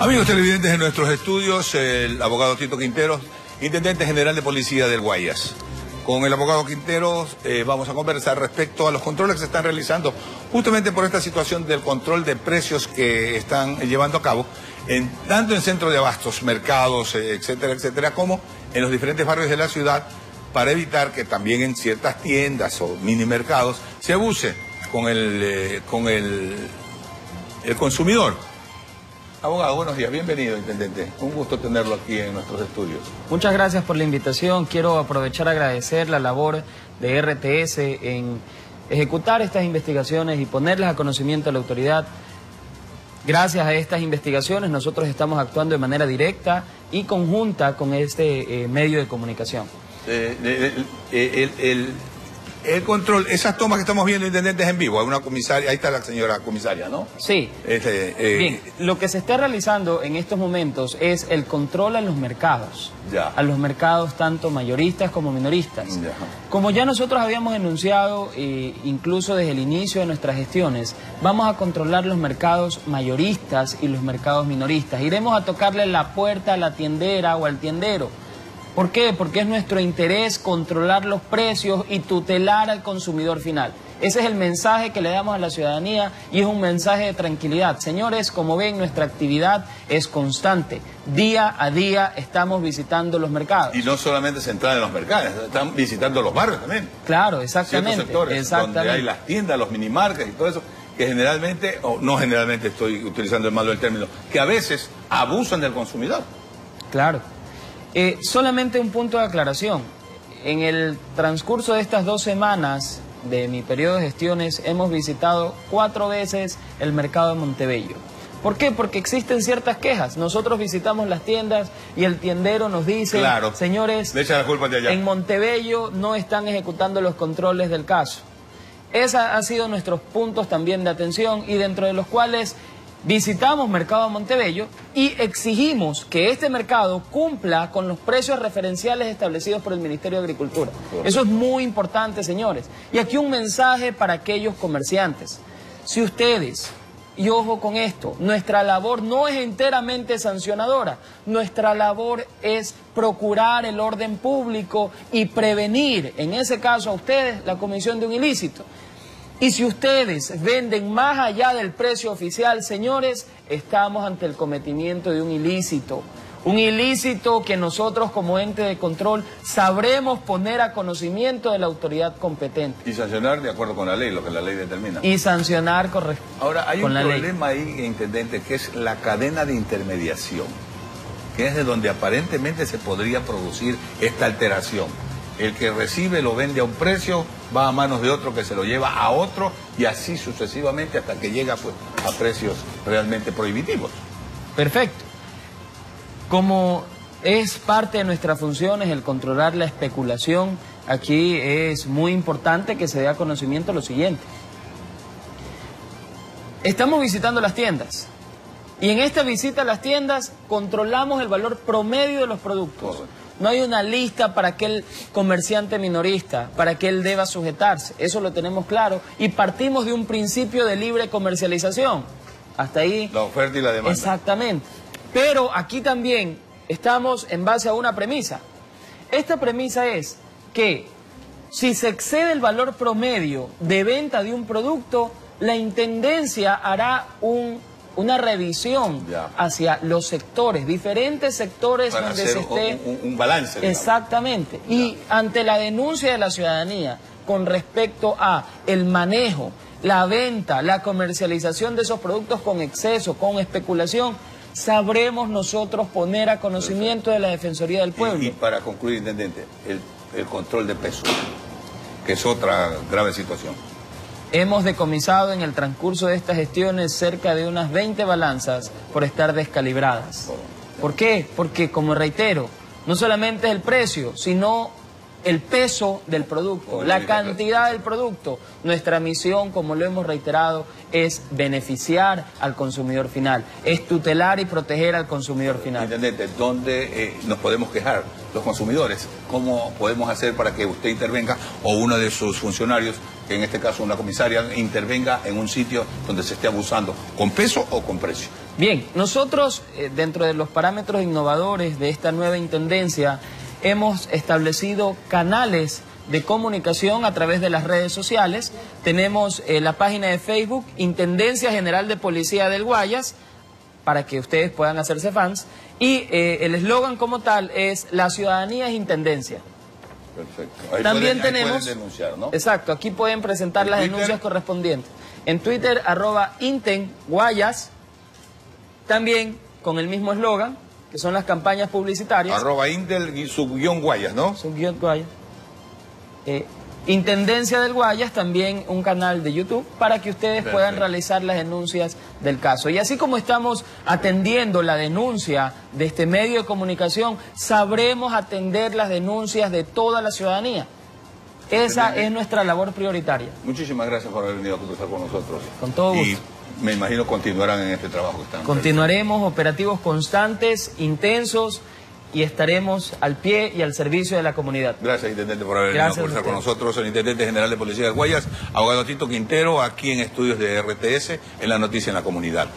Amigos televidentes de nuestros estudios, el abogado Tito Quinteros, Intendente General de Policía del Guayas. Con el abogado Quinteros eh, vamos a conversar respecto a los controles que se están realizando justamente por esta situación del control de precios que están llevando a cabo, en, tanto en centros de abastos, mercados, eh, etcétera, etcétera, como en los diferentes barrios de la ciudad, para evitar que también en ciertas tiendas o mini mercados se abuse con el, eh, con el, el consumidor. Abogado, buenos días, bienvenido, intendente. Un gusto tenerlo aquí en nuestros estudios. Muchas gracias por la invitación. Quiero aprovechar a agradecer la labor de RTS en ejecutar estas investigaciones y ponerlas a conocimiento de la autoridad. Gracias a estas investigaciones nosotros estamos actuando de manera directa y conjunta con este eh, medio de comunicación. Eh, el, el, el control, esas tomas que estamos viendo, intendentes en vivo, hay una comisaria, ahí está la señora comisaria, ¿no? Sí. Este, eh, Bien, lo que se está realizando en estos momentos es el control a los mercados. Ya. A los mercados tanto mayoristas como minoristas. Ya. Como ya nosotros habíamos enunciado, eh, incluso desde el inicio de nuestras gestiones, vamos a controlar los mercados mayoristas y los mercados minoristas. Iremos a tocarle la puerta a la tiendera o al tiendero ¿Por qué? Porque es nuestro interés controlar los precios y tutelar al consumidor final. Ese es el mensaje que le damos a la ciudadanía y es un mensaje de tranquilidad. Señores, como ven, nuestra actividad es constante. Día a día estamos visitando los mercados. Y no solamente centrada en los mercados, están visitando los barrios también. Claro, exactamente. Ciertos sectores exactamente. donde hay las tiendas, los minimarcas y todo eso, que generalmente, o no generalmente estoy utilizando el malo del término, que a veces abusan del consumidor. Claro. Eh, solamente un punto de aclaración. En el transcurso de estas dos semanas de mi periodo de gestiones hemos visitado cuatro veces el mercado de Montebello. ¿Por qué? Porque existen ciertas quejas. Nosotros visitamos las tiendas y el tiendero nos dice, Claro. señores, Le echa la culpa de allá. en Montebello no están ejecutando los controles del caso. Esos han sido nuestros puntos también de atención y dentro de los cuales visitamos Mercado Montebello y exigimos que este mercado cumpla con los precios referenciales establecidos por el Ministerio de Agricultura. Eso es muy importante, señores. Y aquí un mensaje para aquellos comerciantes. Si ustedes, y ojo con esto, nuestra labor no es enteramente sancionadora, nuestra labor es procurar el orden público y prevenir, en ese caso a ustedes, la comisión de un ilícito. Y si ustedes venden más allá del precio oficial, señores, estamos ante el cometimiento de un ilícito. Un ilícito que nosotros como ente de control sabremos poner a conocimiento de la autoridad competente Y sancionar de acuerdo con la ley, lo que la ley determina. y sancionar corre- Ahora, hay un la ley. problema ahí, intendente, que es la cadena de intermediación, que es de donde aparentemente se podría producir esta alteración. El que recibe lo vende a un precio, va a manos de otro que se lo lleva a otro y así sucesivamente hasta que llega pues, a precios realmente prohibitivos. Perfecto. Como es parte de nuestras funciones el controlar la especulación, aquí es muy importante que se dé a conocimiento lo siguiente. Estamos visitando las tiendas y en esta visita a las tiendas controlamos el valor promedio de los productos. Correcto. No hay una lista para aquel comerciante minorista, para que él deba sujetarse. Eso lo tenemos claro. Y partimos de un principio de libre comercialización. Hasta ahí La oferta y la demanda. Exactamente. Pero aquí también estamos en base a una premisa. Esta premisa es que si se excede el valor promedio de venta de un producto, la Intendencia hará un- una revisión Ya. hacia los sectores, diferentes sectores Para donde hacer se esté... un, balance. digamos. Exactamente. Y ante la denuncia de la ciudadanía con respecto a el manejo, la venta, la comercialización de esos productos con exceso, con especulación, sabremos nosotros poner a conocimiento de la Defensoría del Pueblo. Y, y para concluir, intendente, el, el control de peso, que es otra grave situación. Hemos decomisado en el transcurso de estas gestiones cerca de unas 20 balanzas por estar descalibradas. ¿Por qué? Porque, como reitero, no solamente es el precio, sino el peso del producto, la cantidad del producto. Nuestra misión, como lo hemos reiterado, es beneficiar al consumidor final, es tutelar y proteger al consumidor final. Intendente, ¿dónde eh, nos podemos quejar los consumidores? ¿Cómo podemos hacer para que usted intervenga o uno de sus funcionarios que en este caso una comisaria intervenga en un sitio donde se esté abusando, con peso o con precio. Bien, nosotros eh, dentro de los parámetros innovadores de esta nueva intendencia hemos establecido canales de comunicación a través de las redes sociales. Tenemos eh, la página de Facebook Intendencia General de Policía del Guayas, para que ustedes puedan hacerse fans. Y eh, el eslogan como tal es La ciudadanía es Intendencia. Perfecto. Ahí También pueden- tenemos... denunciar, ¿no? Exacto, aquí pueden presentar ¿En las Twitter? denuncias correspondientes. En Twitter, arroba Inten Guayas, también con el mismo eslogan, que son las campañas publicitarias. Arroba Intel y su guion Guayas, ¿no? Son guion Guayas. Eh, Intendencia del Guayas, también un canal de YouTube para que ustedes Perfecto. puedan realizar las denuncias del caso. Y así como estamos atendiendo la denuncia de este medio de comunicación, sabremos atender las denuncias de toda la ciudadanía. Esa es nuestra labor prioritaria. Muchísimas gracias por haber venido a conversar con nosotros. Con todo Y gusto. me imagino continuarán en este trabajo que están Continuaremos operativos constantes, intensos y estaremos al pie y al servicio de la comunidad. Gracias, Intendente, por haber Gracias venido a conversar con nosotros, el Intendente General de Policía de Guayas, abogado Tito Quintero, aquí en estudios de RTS, en la noticia en la comunidad.